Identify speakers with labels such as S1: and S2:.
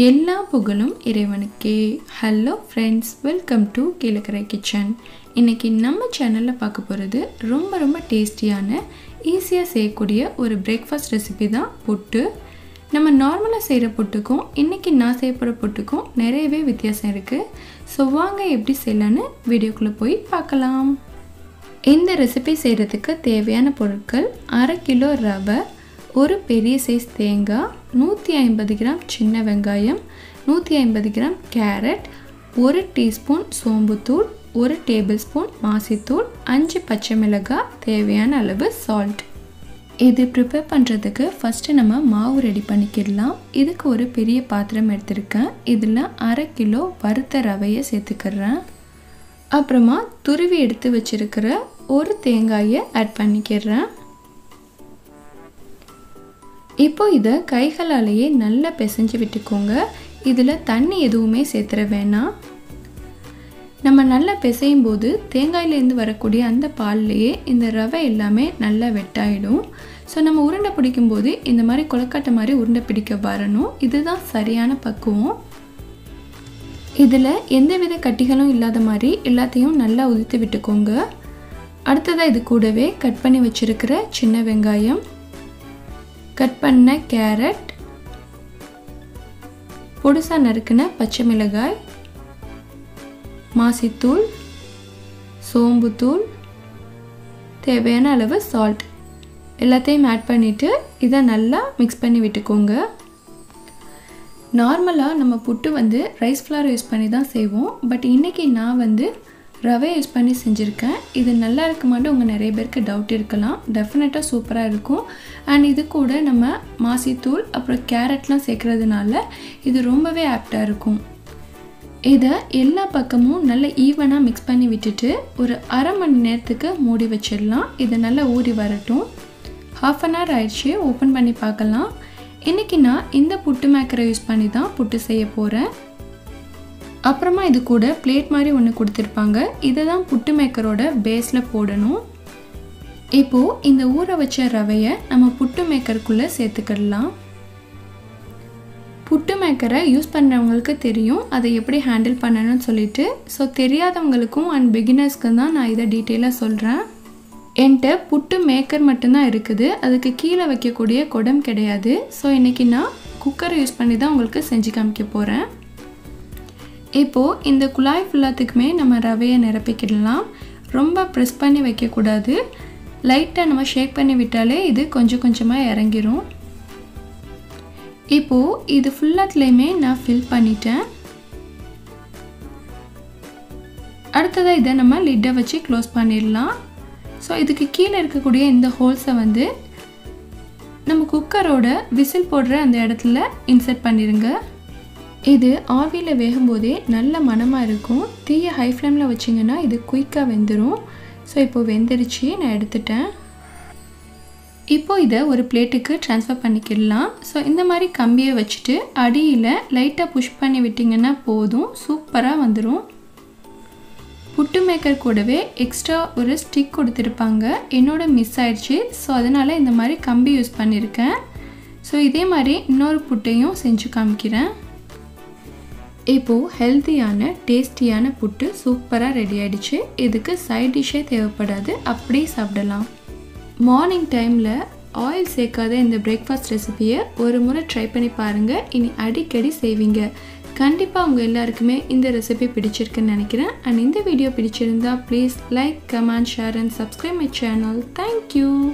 S1: எல்லா புகழும் இறைவனுக்கே. Hello friends welcome to Kilakarai kitchen இன்றைக்கி நம்ம சேனலில் பார்க்க போகிறது ரொம்ப ரொம்ப டேஸ்டியான ஈஸியாக செய்யக்கூடிய ஒரு பிரேக்ஃபாஸ்ட் ரெசிபி தான் புட்டு. நம்ம நார்மலாக செய்கிற புட்டுக்கும் இன்றைக்கி நான் செய்ய போகிற புட்டுக்கும் நிறையவே வித்தியாசம் இருக்குது ஸோ வாங்க எப்படி செய்யலான்னு வீடியோக்குள்ளே போய் பார்க்கலாம். இந்த ரெசிபி செய்கிறதுக்கு தேவையான பொருட்கள் அரை கிலோ ரவை ஒரு பெரிய சைஸ் தேங்காய் நூற்றி ஐம்பது கிராம் சின்ன வெங்காயம் நூற்றி ஐம்பது கிராம் கேரட் ஒரு டீஸ்பூன் சோம்புத்தூள் ஒரு டேபிள் ஸ்பூன் மாசித்தூள் அஞ்சு பச்சை மிளகாய் தேவையான அளவு சால்ட் இது ப்ரிப்பேர் பண்ணுறதுக்கு ஃபஸ்ட்டு நம்ம மாவு ரெடி பண்ணிக்கிடலாம். இதுக்கு ஒரு பெரிய பாத்திரம் எடுத்திருக்கேன். இதில் அரை கிலோ வறுத்த ரவையை சேர்த்துக்கிறேன். அப்புறமா துருவி எடுத்து வச்சிருக்கிற ஒரு தேங்காயை ஆட் பண்ணிக்கிறேன் இப்போ இதை கைகளாலேயே நல்லா பிசைஞ்சு விட்டுக்கோங்க. இதில் தண்ணி எதுவுமே சேர்த்துற வேணாம். நம்ம நல்லா பிசையும் போது தேங்காயிலேருந்து வரக்கூடிய அந்த பால்லையே இந்த ரவை எல்லாமே நல்லா வெட்டாயிடும். ஸோ நம்ம உருண்டை பிடிக்கும்போது இந்த மாதிரி கொலக்காட்டை மாதிரி உருண்டை பிடிக்க வரணும். இதுதான் சரியான பக்குவம். இதில் எந்தவித கட்டிகளும் இல்லாத மாதிரி எல்லாத்தையும் நல்லா உதித்து விட்டுக்கோங்க. அடுத்ததாக இது கூடவே கட் பண்ணி வச்சுருக்கிற சின்ன வெங்காயம். கட் பண்ண கேரட் பொடுசாக நறுக்கின பச்சை மிளகாய் மாசித்தூள் சோம்புத்தூள் தேவையான அளவு சால்ட் எல்லாத்தையும் ஆட் பண்ணிவிட்டு இதை நல்லா மிக்ஸ் பண்ணி விட்டுக்கோங்க. நார்மலாக நம்ம புட்டு வந்து ரைஸ் ஃப்ளார் யூஸ் பண்ணி தான் செய்வோம். பட் இன்றைக்கி நான் வந்து ரவை யூஸ் பண்ணி செஞ்சுருக்கேன். இது நல்லா இருக்குமாட்டு உங்கள் நிறைய பேருக்கு டவுட் இருக்கலாம். டெஃபினட்டாக சூப்பராக இருக்கும். அண்ட் இது கூட நம்ம மாசித்தூள் அப்புறம் கேரட்லாம் சேர்க்குறதுனால இது ரொம்பவே ஆப்டாக இருக்கும். இதை எல்லா பக்கமும் நல்லா ஈவனாக மிக்ஸ் பண்ணி விட்டுட்டு ஒரு அரை மணி நேரத்துக்கு மூடி வச்சிடலாம். இதை நல்லா ஊறி வரட்டும். ஹாஃப் அன் ஹவர் ஆயிடுச்சு. ஓப்பன் பண்ணி பார்க்கலாம். இன்றைக்கி நான் இந்த புட்டு மேக்கரை யூஸ் பண்ணி தான் புட்டு செய்ய போகிறேன் அப்புறமா இது கூட பிளேட் மாதிரி ஒன்று கொடுத்துருப்பாங்க. இதை தான் புட்டு மேக்கரோட பேஸில் போடணும். இப்போது இந்த ஊற வச்ச ரவையை நம்ம புட்டு மேக்கருக்குள்ளே சேர்த்துக்கிடலாம். புட்டு மேக்கரை யூஸ் பண்ணுறவங்களுக்கு தெரியும் அதை எப்படி ஹேண்டில் பண்ணணும்னு சொல்லிட்டு. ஸோ தெரியாதவங்களுக்கும் அண்ட் பிகினர்ஸ்க்கு தான் நான் இதை டீட்டெயிலாக சொல்கிறேன் என்கிட்ட புட்டு மேக்கர் மட்டும்தான் இருக்குது. அதுக்கு கீழே வைக்கக்கூடிய குடம் கிடையாது. ஸோ இன்றைக்கி நான் குக்கரை யூஸ் பண்ணி தான் உங்களுக்கு செஞ்சு காமிக்க போகிறேன் இப்போது இந்த குழாய் ஃபுல்லாத்துக்குமே நம்ம ரவையை நிரப்பிக்கிடலாம். ரொம்ப ப்ரெஸ் பண்ணி வைக்கக்கூடாது. லைட்டாக நம்ம ஷேக் பண்ணி விட்டாலே இது கொஞ்சம் கொஞ்சமாக இறங்கிரும். இப்போது இது ஃபுல்லாத்துலேயுமே நான் ஃபில் பண்ணிட்டேன். அடுத்ததாக இதை நம்ம லிட்டை வச்சு க்ளோஸ் பண்ணிடலாம். ஸோ இதுக்கு கீழே இருக்கக்கூடிய இந்த ஹோல்ஸை வந்து நம்ம குக்கரோட விசில் போடுற அந்த இடத்துல இன்சர்ட் பண்ணிடுங்க இது ஆவியில் வேகும்போதே நல்ல மனமாக இருக்கும். தீயை ஹை ஃப்ளேமில் வச்சிங்கன்னா இது குயிக்காக வெந்துடும் ஸோ இப்போது வெந்துருச்சு நான் எடுத்துட்டேன். இப்போது இதை ஒரு பிளேட்டுக்கு ட்ரான்ஸ்ஃபர் பண்ணிக்கிடலாம். ஸோ இந்த மாதிரி கம்பியை வச்சுட்டு அடியில் லைட்டாக புஷ் பண்ணி விட்டிங்கன்னா போதும். சூப்பராக வந்துடும் புட்டு மேக்கர் கூடவே எக்ஸ்ட்ரா ஒரு ஸ்டிக் கொடுத்துருப்பாங்க. என்னோட மிஸ் ஆயிடுச்சு. ஸோ அதனால் இந்த மாதிரி கம்பி யூஸ் பண்ணியிருக்கேன். ஸோ இதே மாதிரி இன்னொரு புட்டையும் செஞ்சு காமிக்கிறேன். இப்போது ஹெல்த்தியான டேஸ்டியான புட்டு சூப்பராக ரெடி ஆகிடுச்சு இதுக்கு சைட் டிஷ்ஷே தேவைப்படாது அப்படியே சாப்பிடலாம். மார்னிங் டைமில் ஆயில் சேர்க்காத இந்த பிரேக்ஃபாஸ்ட் ரெசிபியை ஒரு முறை ட்ரை பண்ணி பாருங்கள் இனி அடிக்கடி செய்வீங்க. கண்டிப்பாக உங்கள் எல்லாருக்குமே இந்த ரெசிபி பிடிச்சிருக்குன்னு நினைக்கிறேன். அண்ட் இந்த வீடியோ பிடிச்சிருந்தா please like comment share and subscribe my channel thank you